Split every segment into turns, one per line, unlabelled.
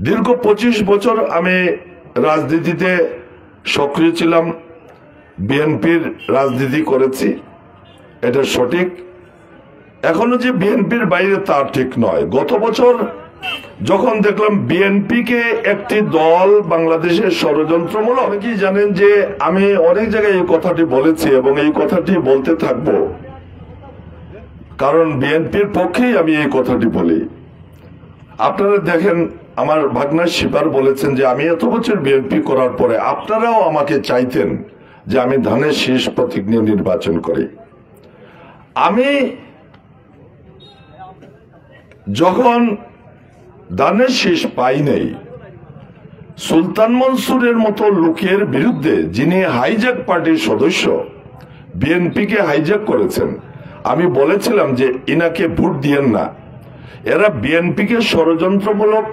দীর্ঘ পঁচিশ বছর আমি রাজনীতিতে সক্রিয় ছিলাম। বিএনপির রাজনীতি করেছি, এটা সঠিক। এখনও যে বিএনপির বাইরে তা ঠিক নয়। গত বছর যখন দেখলাম বিএনপিকে একটি দল বাংলাদেশের ষড়যন্ত্রমূলক কি জানেন যে আমি অনেক জায়গায় এই কথাটি বলেছি এবং এই কথাটি বলতে থাকব। কারণ বিএনপির পক্ষেই আমি এই কথাটি বলি। আপনারা দেখেন আমার ভাগনা শিপার বলেছেন যে, আমি এত বছর বিএনপি করার পরে আপনারাও আমাকে চাইতেন যে আমি ধানের শীষ প্রতীক নিয়ে নির্বাচন করি। আমি যখন দানের শেষ পাই নাই, সুলতান মনসুরের মতো লোকের বিরুদ্ধে যিনি হাইজ্যাক পার্টির সদস্য বিএনপিকে হাইজ্যাক করেছেন, আমি বলেছিলাম যে, ইনাকে ভোট দিয়েন না। এরা বিএনপিকে ষড়যন্ত্রমূলক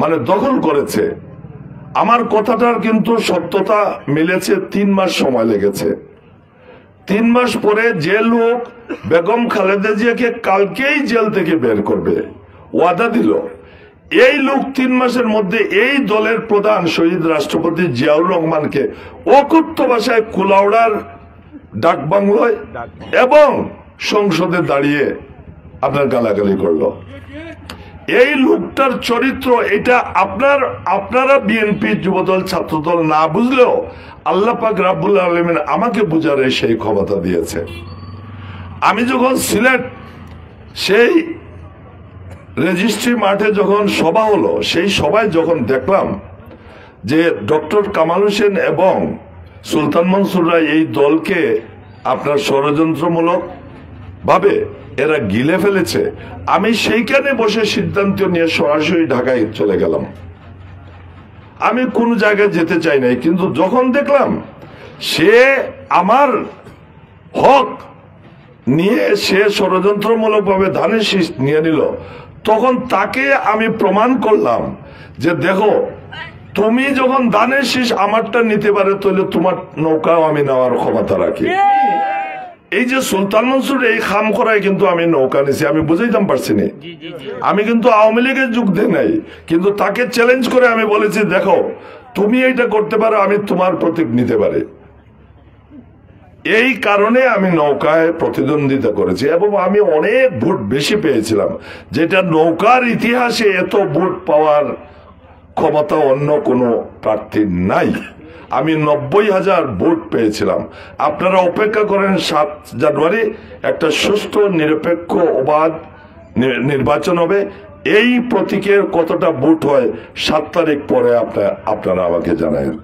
মানে দখল করেছে। আমার কথাটার কিন্তু সত্যতা মিলেছে, তিন মাস সময় লেগেছে। তিন মাস পরে যে লোক বেগম খালেদা জিয়াকে কালকেই জেল থেকে বের করবে, ওয়াদা দিল। এই লোক তিন মাসের মধ্যে এই দলের প্রধান শহীদ রাষ্ট্রপতি জিয়াউর রহমানকে অকুত্ত ভাষায় কুলাউড়ার ডাক বাংলোয় এবং সংসদে দাঁড়িয়ে আপনার গালাগালি করল। এই লোকটার চরিত্র, এটা আপনার, আপনারা বিএনপি যুবদল, ছাত্রদল না বুঝলেও আল্লাহ পাক রাব্বুল আলমিন আমাকে বুঝারে সেই ক্ষমতা দিয়েছে। আমি যখন সিলেট সেই রেজিস্ট্রি মাঠে যখন সভা হলো, সেই সভায় যখন দেখলাম যে ডক্টর কামাল হোসেন এবং সুলতান মনসুররা এই দলকে আপনার ষড়যন্ত্রমূলক ভাবে এরা গিলে ফেলেছে। আমি সেইখানে বসে সিদ্ধান্ত নিয়ে সরাসরি ঢাকায় চলে গেলাম। আমি কোন জায়গায় যেতে চাই নাই, কিন্তু যখন দেখলাম সে আমার হক নিয়ে সে ষড়যন্ত্রমূলক ভাবে ধানের শীষ নিয়ে নিল, তখন তাকে আমি প্রমাণ করলাম যে, দেখো, তুমি যখন ধানের শীষ আমারটা নিতে পারে, তাহলে তোমার নৌকাও আমি নেওয়ার ক্ষমতা রাখি। এই যে সুলতান মনসুর এই খাম করায় কিন্তু আমি নৌকা নিছি আমি বুঝাইতাম পারছি না আমি কিন্তু আওয়ামী লীগের যুগ দিয়ে নাই কিন্তু তাকে চ্যালেঞ্জ করে আমি বলেছি দেখো তুমি এইটা করতে পারো আমি তোমার প্রতীক নিতে পারি। এই কারণে আমি নৌকায় প্রতিদ্বন্দ্বিতা করেছি এবং আমি অনেক ভোট বেশি পেয়েছিলাম যেটা নৌকার ইতিহাসে এত ভোট পাওয়ার ক্ষমতা অন্য কোনো প্রার্থীর নাই। আমি নব্বই হাজার ভোট পেয়েছিলাম। আপনারা অপেক্ষা করেন সাত জানুয়ারি, একটা সুস্থ, নিরপেক্ষ অবাধ নির্বাচন হবে। এই প্রতীকের কতটা ভোট হয়, সাত তারিখ পরে আপনার আপনারা আমাকে জানাবেন